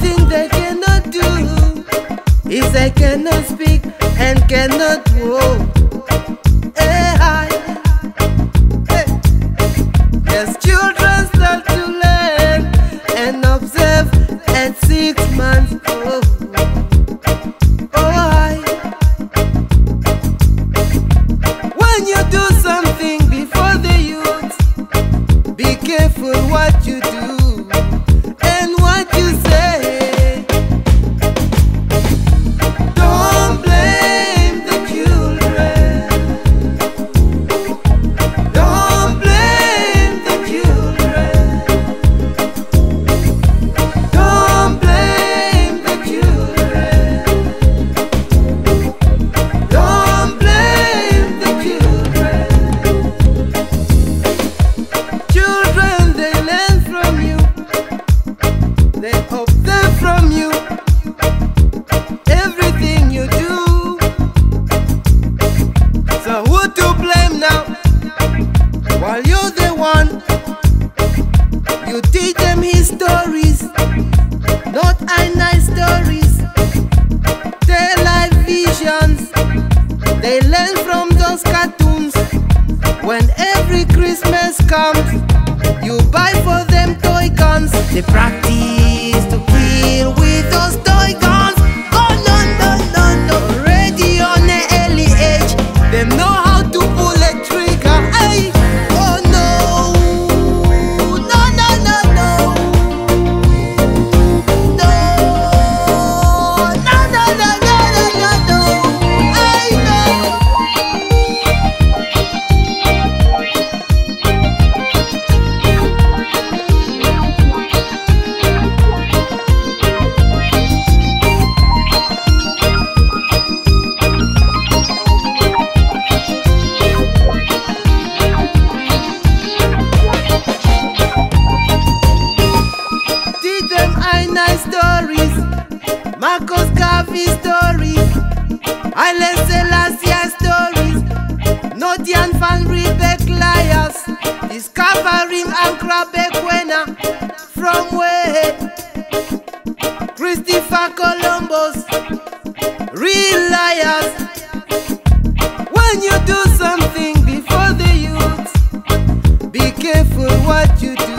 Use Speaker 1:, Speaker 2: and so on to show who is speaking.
Speaker 1: thing they cannot do is I cannot speak and cannot walk. Eh, hey. Eh. Yes, children start to learn and observe at six months old. his stories, not I night stories. like visions, they learn from those cartoons. When every Christmas comes, you buy for them toy guns. They practice. Gaddafi stories, Haile Selassie stories, Nodian van Riebeeck liars, discovering Ankara Bekwena. From where? Christopher Columbus, real liars. When you do something before the youth, be careful what you do.